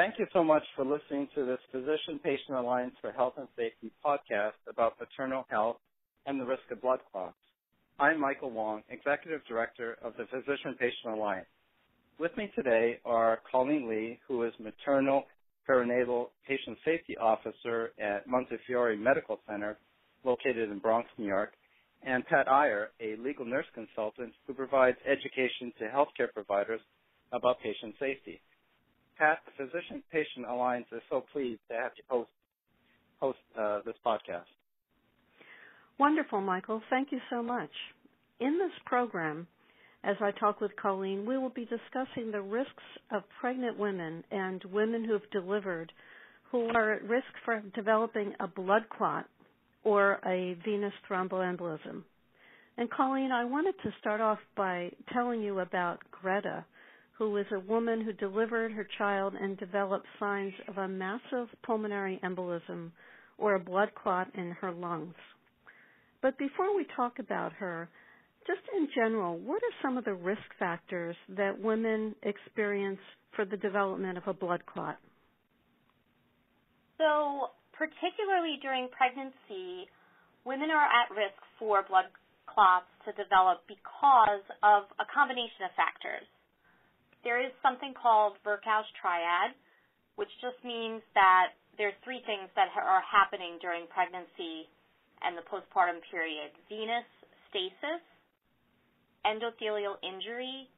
Thank you so much for listening to this Physician Patient Alliance for Health and Safety podcast about maternal health and the risk of blood clots. I'm Michael Wong, Executive Director of the Physician Patient Alliance. With me today are Colleen Lee, who is Maternal Perinatal Patient Safety Officer at Montefiore Medical Center, located in Bronx, New York, and Pat Iyer, a legal nurse consultant who provides education to healthcare providers about patient safety. Pat, the Physician Patient Alliance is so pleased to have you host host uh, this podcast. Wonderful, Michael. Thank you so much. In this program, as I talk with Colleen, we will be discussing the risks of pregnant women and women who have delivered who are at risk for developing a blood clot or a venous thromboembolism. And Colleen, I wanted to start off by telling you about Greta, who was a woman who delivered her child and developed signs of a massive pulmonary embolism or a blood clot in her lungs. But before we talk about her, just in general, what are some of the risk factors that women experience for the development of a blood clot? So, particularly during pregnancy, women are at risk for blood clots to develop because of a combination of factors. Something called Virchow's triad, which just means that there's three things that are happening during pregnancy and the postpartum period venous stasis, endothelial injury,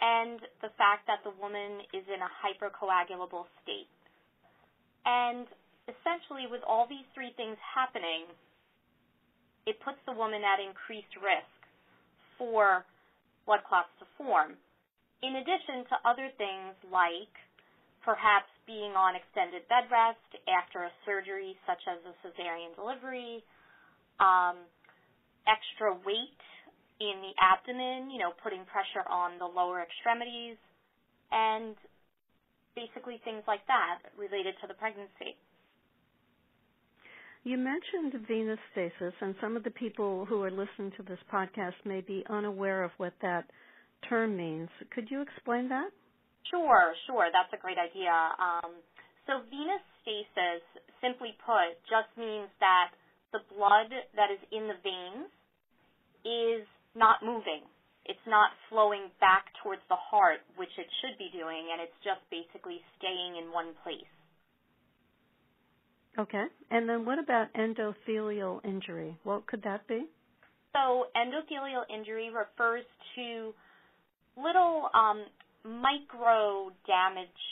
and the fact that the woman is in a hypercoagulable state. And essentially, with all these three things happening, it puts the woman at increased risk for blood clots to form. In addition to other things like perhaps being on extended bed rest after a surgery such as a cesarean delivery, um, extra weight in the abdomen, you know, putting pressure on the lower extremities, and basically things like that related to the pregnancy. You mentioned venous stasis, and some of the people who are listening to this podcast may be unaware of what that term means. Could you explain that? Sure, sure. That's a great idea. Um, so, venous stasis, simply put, just means that the blood that is in the veins is not moving. It's not flowing back towards the heart, which it should be doing, and it's just basically staying in one place. Okay. And then what about endothelial injury? What could that be? So, endothelial injury refers to little um, micro damage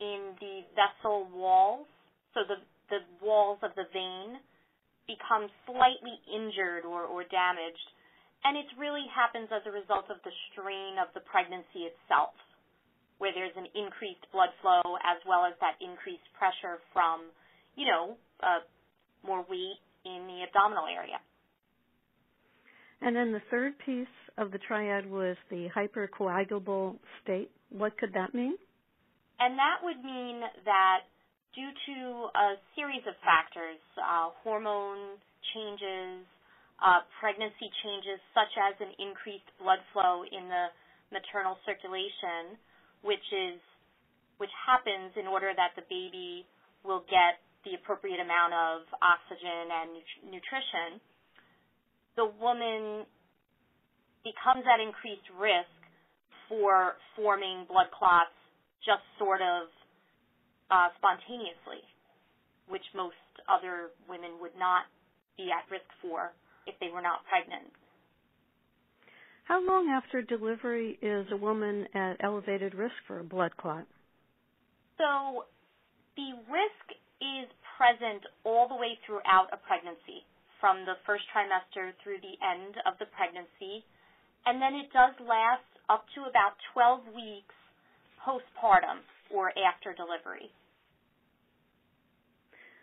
in the vessel walls. So, the, the walls of the vein become slightly injured or, or damaged. And it really happens as a result of the strain of the pregnancy itself, where there's an increased blood flow as well as that increased pressure from you know, uh, more weight in the abdominal area. And then the third piece of the triad was the hypercoagulable state. What could that mean? And that would mean that due to a series of factors, uh, hormone changes, uh, pregnancy changes, such as an increased blood flow in the maternal circulation, which is which happens in order that the baby will get the appropriate amount of oxygen and nutrition, the woman becomes at increased risk for forming blood clots just sort of uh, spontaneously, which most other women would not be at risk for if they were not pregnant. How long after delivery is a woman at elevated risk for a blood clot? So the risk is present all the way throughout a pregnancy, from the first trimester through the end of the pregnancy, and then it does last up to about 12 weeks postpartum or after delivery.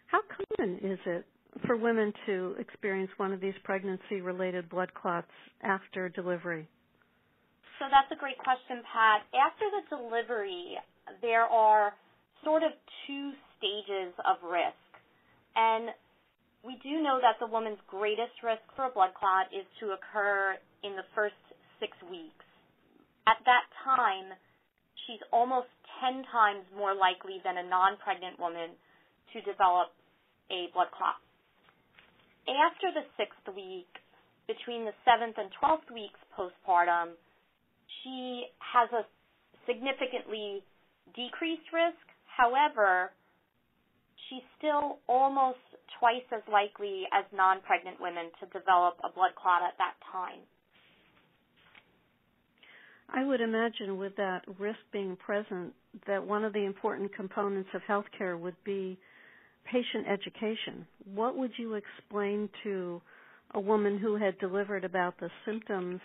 How common is it for women to experience one of these pregnancy related blood clots after delivery? So that's a great question, Pat. After the delivery, there are sort of two stages of risk. And we do know that the woman's greatest risk for a blood clot is to occur in the first six weeks. At that time, she's almost 10 times more likely than a non pregnant woman to develop a blood clot. After the sixth week, between the seventh and 12th weeks postpartum, she has a significantly decreased risk. However, she's still almost twice as likely as non pregnant women to develop a blood clot at that time. I would imagine with that risk being present that one of the important components of healthcare would be patient education. What would you explain to a woman who had delivered about the symptoms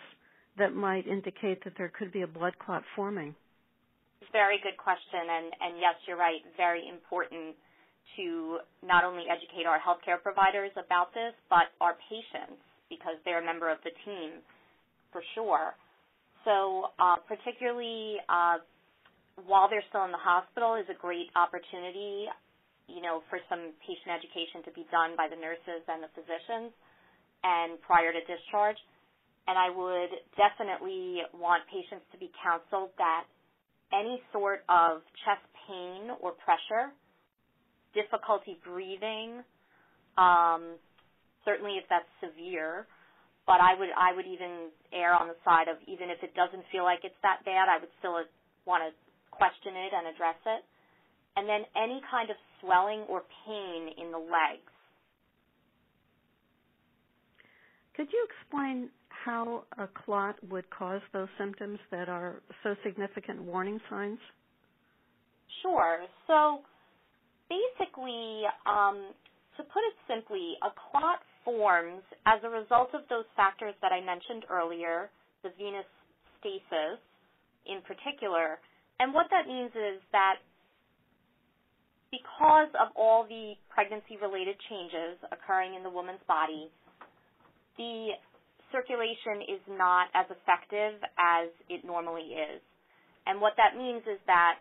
that might indicate that there could be a blood clot forming? Very good question, and, and yes, you're right, very important to not only educate our healthcare providers about this, but our patients, because they're a member of the team, for sure. So, uh, particularly uh, while they're still in the hospital, is a great opportunity, you know, for some patient education to be done by the nurses and the physicians, and prior to discharge. And I would definitely want patients to be counseled that any sort of chest pain or pressure, difficulty breathing, um, certainly if that's severe, but I would I would even err on the side of even if it doesn't feel like it's that bad, I would still want to question it and address it. And then any kind of swelling or pain in the legs. Could you explain how a clot would cause those symptoms that are so significant warning signs? Sure. So basically, um, to put it simply, a clot forms as a result of those factors that I mentioned earlier, the venous stasis in particular. And what that means is that because of all the pregnancy related changes occurring in the woman's body, the circulation is not as effective as it normally is. And what that means is that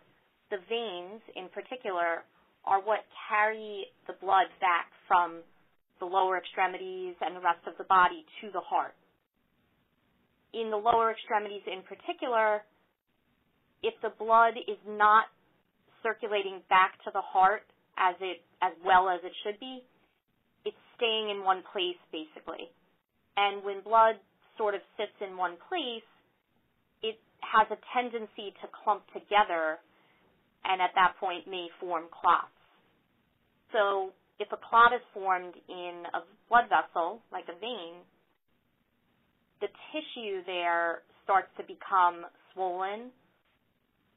the veins, in particular, are what carry the blood back from the lower extremities and the rest of the body to the heart. In the lower extremities in particular, if the blood is not circulating back to the heart as it as well as it should be, it's staying in one place basically. And when blood sort of sits in one place, it has a tendency to clump together and at that point may form clots. So if a clot is formed in a blood vessel, like a vein, the tissue there starts to become swollen.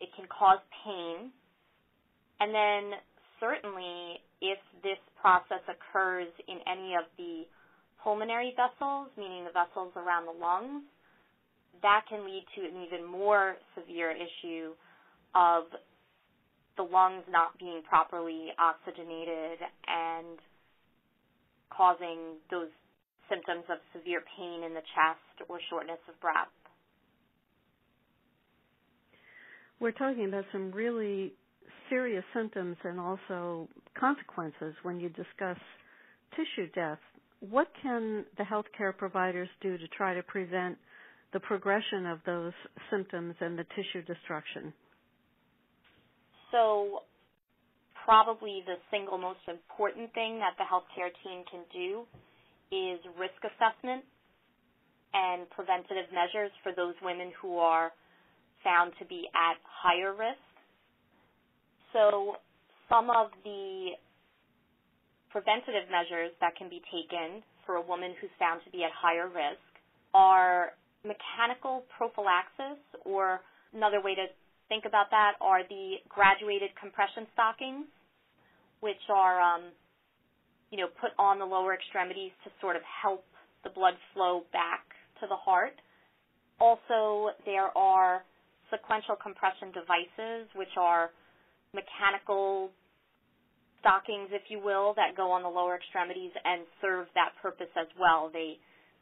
It can cause pain. And then certainly if this process occurs in any of the pulmonary vessels, meaning the vessels around the lungs, that can lead to an even more severe issue of the lungs not being properly oxygenated and causing those symptoms of severe pain in the chest or shortness of breath. We're talking about some really serious symptoms and also consequences when you discuss tissue death what can the healthcare providers do to try to prevent the progression of those symptoms and the tissue destruction? So, probably the single most important thing that the healthcare team can do is risk assessment and preventative measures for those women who are found to be at higher risk. So, some of the preventative measures that can be taken for a woman who's found to be at higher risk are mechanical prophylaxis, or another way to think about that are the graduated compression stockings, which are, um, you know, put on the lower extremities to sort of help the blood flow back to the heart. Also, there are sequential compression devices, which are mechanical stockings, if you will, that go on the lower extremities and serve that purpose as well. They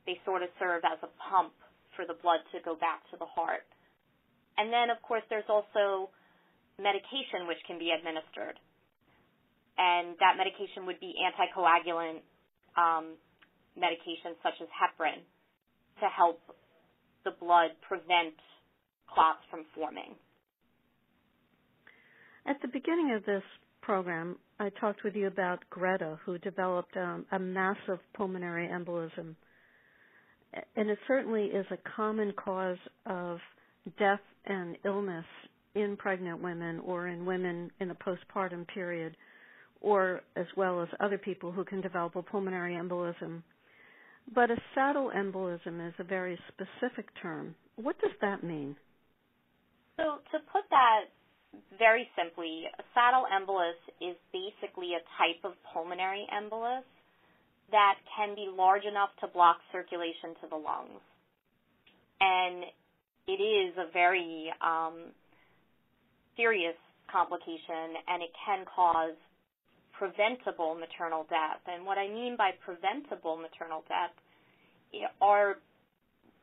they sort of serve as a pump for the blood to go back to the heart. And then, of course, there's also medication which can be administered, and that medication would be anticoagulant um, medication such as heparin to help the blood prevent clots from forming. At the beginning of this program, I talked with you about Greta, who developed um, a massive pulmonary embolism. And it certainly is a common cause of death and illness in pregnant women or in women in the postpartum period, or as well as other people who can develop a pulmonary embolism. But a saddle embolism is a very specific term. What does that mean? So, to put that very simply, a saddle embolus is basically a type of pulmonary embolus that can be large enough to block circulation to the lungs. And it is a very um, serious complication and it can cause preventable maternal death. And what I mean by preventable maternal death are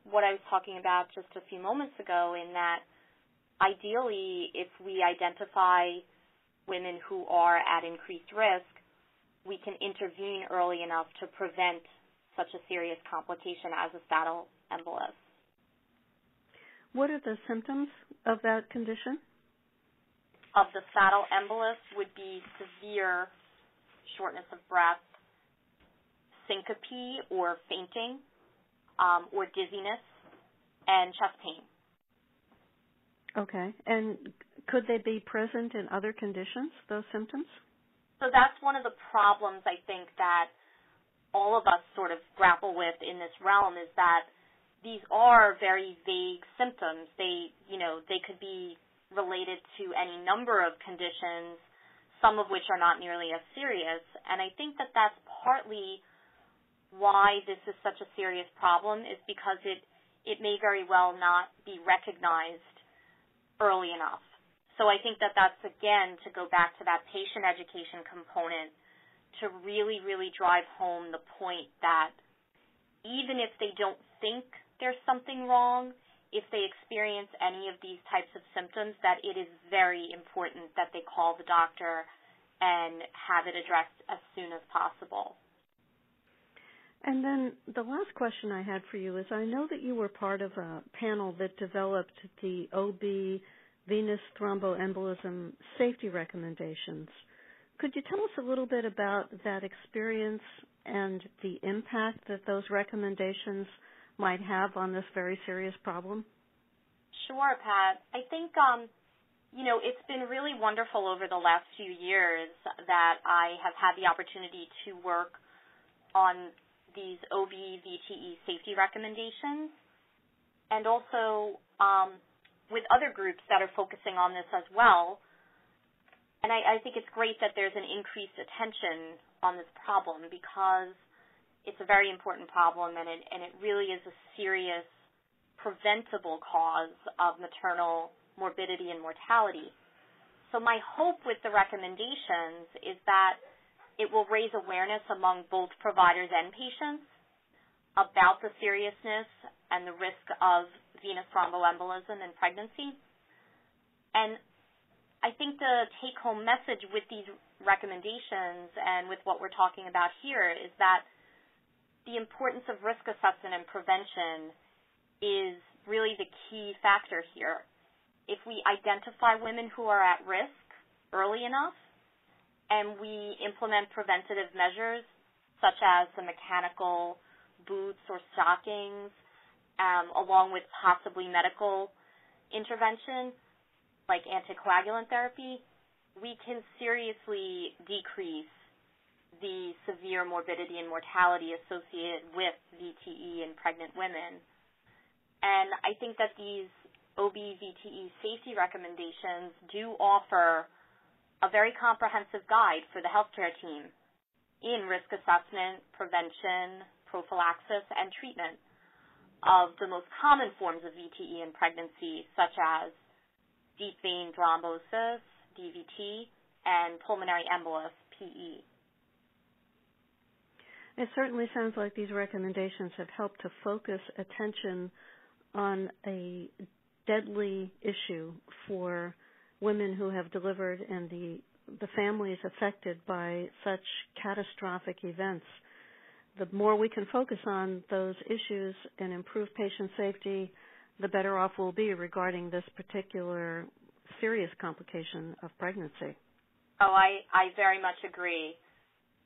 what I was talking about just a few moments ago in that ideally, if we identify women who are at increased risk, we can intervene early enough to prevent such a serious complication as a saddle embolus. What are the symptoms of that condition? Of the saddle embolus would be severe shortness of breath, syncope or fainting, um, or dizziness, and chest pain. Okay. And could they be present in other conditions, those symptoms? So that's one of the problems I think that all of us sort of grapple with in this realm is that these are very vague symptoms. They, you know, they could be related to any number of conditions, some of which are not nearly as serious. And I think that that's partly why this is such a serious problem is because it it may very well not be recognized early enough. So I think that that's again to go back to that patient education component to really, really drive home the point that even if they don't think there's something wrong, if they experience any of these types of symptoms, that it is very important that they call the doctor and have it addressed as soon as possible. And then the last question I had for you is I know that you were part of a panel that developed the OB venous thromboembolism safety recommendations. Could you tell us a little bit about that experience and the impact that those recommendations might have on this very serious problem? Sure, Pat. I think um, you know it's been really wonderful over the last few years that I have had the opportunity to work on these OB VTE safety recommendations, and also um, with other groups that are focusing on this as well. And I, I think it's great that there's an increased attention on this problem because it's a very important problem and it, and it really is a serious preventable cause of maternal morbidity and mortality. So my hope with the recommendations is that it will raise awareness among both providers and patients about the seriousness and the risk of venous thromboembolism in pregnancy. And I think the take home message with these recommendations and with what we're talking about here is that the importance of risk assessment and prevention is really the key factor here. If we identify women who are at risk early enough, and we implement preventative measures such as the mechanical boots or stockings, um, along with possibly medical intervention like anticoagulant therapy, we can seriously decrease the severe morbidity and mortality associated with VTE in pregnant women. And I think that these OB VTE safety recommendations do offer a very comprehensive guide for the healthcare team in risk assessment, prevention, prophylaxis, and treatment of the most common forms of VTE in pregnancy, such as deep vein thrombosis, DVT, and pulmonary embolus, PE. It certainly sounds like these recommendations have helped to focus attention on a deadly issue for women who have delivered and the the families affected by such catastrophic events. The more we can focus on those issues and improve patient safety, the better off we'll be regarding this particular serious complication of pregnancy. Oh, I I very much agree,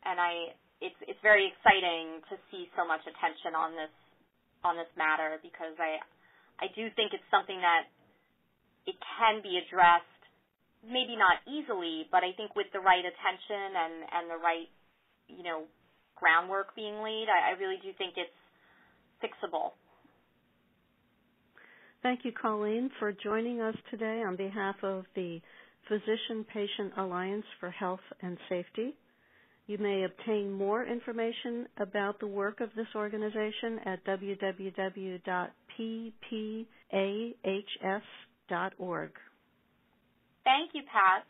and I it's it's very exciting to see so much attention on this on this matter because I I do think it's something that it can be addressed maybe not easily, but I think with the right attention and and the right you know groundwork being laid, I, I really do think it's fixable. Thank you, Colleen, for joining us today on behalf of the Physician Patient Alliance for Health and Safety. You may obtain more information about the work of this organization at www.ppahs.org. Thank you, Pat.